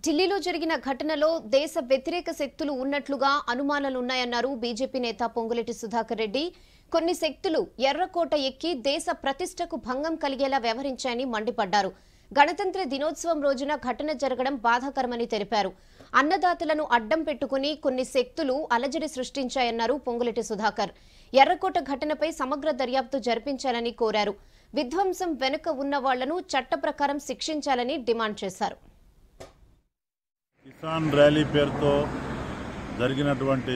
ఢిల్లీలో జరిగిన ఘటనలో దేశ వ్యతిరేక శక్తులు ఉన్నట్లుగా అనుమానాలున్నాయన్నారు బీజేపీ నేత పొంగులేటి సుధాకర్ రెడ్డి. కొన్ని శక్తులు ఎర్రకోట ఎక్కి దేశ ప్రతిష్టకు భంగం కలిగేలా వ్యవహరించాయని మండిపడ్డారు. గణతంత్ర దినోత్సవం రోజున ఘటన జరగడం బాధాకరమని తెలిపారు. అన్నదాతలను అడ్డం పెట్టుకుని కొన్ని శక్తులు అలజడి సృష్టించాయన్నారు పొంగులేటి సుధాకర్. ఎర్రకోట ఘటనపై సమగ్ర దర్యాప్తు జరిపించాలని కోరారు. విధ్వంసం వెనుక ఉన్న వాళ్ళను చట్ట ప్రకారం శిక్షించాలని డిమాండ్ చేశారు. కిసాన్ ర్యాలీ పేరుతో జరిగినటువంటి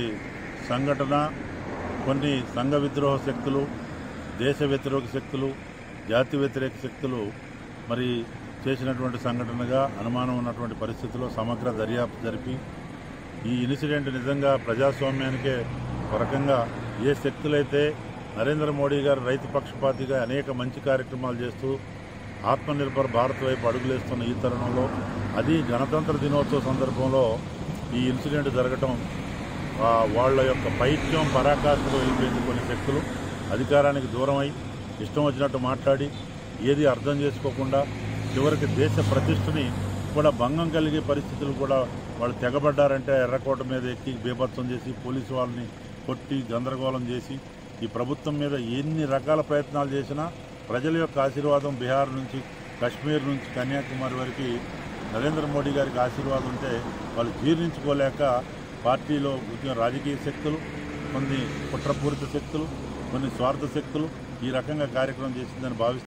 సంఘటన కొన్ని సంఘ విద్రోహ శక్తులు దేశ వ్యతిరేక శక్తులు జాతి వ్యతిరేక శక్తులు మరి చేసినటువంటి సంఘటనగా అనుమానం ఉన్నటువంటి పరిస్థితుల్లో సమగ్ర దర్యాప్తు జరిపి ఈ ఇన్సిడెంట్ నిజంగా ప్రజాస్వామ్యానికే ఒక రకంగా ఏ శక్తులైతే నరేంద్ర మోడీ గారు రైతు పక్షపాతిగా అనేక మంచి కార్యక్రమాలు చేస్తూ ఆత్మనిర్భర్ భారత్ వైపు అడుగులేస్తున్న ఈ తరుణంలో అది గణతంత్ర దినోత్సవ సందర్భంలో ఈ ఇన్సిడెంట్ జరగటం వాళ్ళ యొక్క పైత్యం పరాకాష్ఠలో వెళ్ళిపోయింది కొన్ని శక్తులు. అధికారానికి దూరమై ఇష్టం వచ్చినట్టు మాట్లాడి ఏది అర్థం చేసుకోకుండా చివరికి దేశ ప్రతిష్టని కూడా భంగం కలిగే పరిస్థితులు కూడా వాళ్ళు తెగబడ్డారంటే ఎర్రకోట మీద ఎక్కి బీభత్సం చేసి పోలీసు వాళ్ళని కొట్టి గందరగోళం చేసి ఈ ప్రభుత్వం మీద ఎన్ని రకాల ప్రయత్నాలు చేసినా ప్రజల యొక్క ఆశీర్వాదం బీహార్ నుంచి కాశ్మీర్ నుంచి కన్యాకుమారి వరకు నరేంద్ర మోడీ గారికి ఆశీర్వాదం ఉంటే వాళ్ళు జీర్ణించుకోలేక పార్టీలో ముఖ్యంగా రాజకీయ శక్తులు కొన్ని కుట్రపూరిత శక్తులు కొన్ని స్వార్థ శక్తులు ఈ రకంగా కార్యక్రమం చేసిందని భావిస్తారు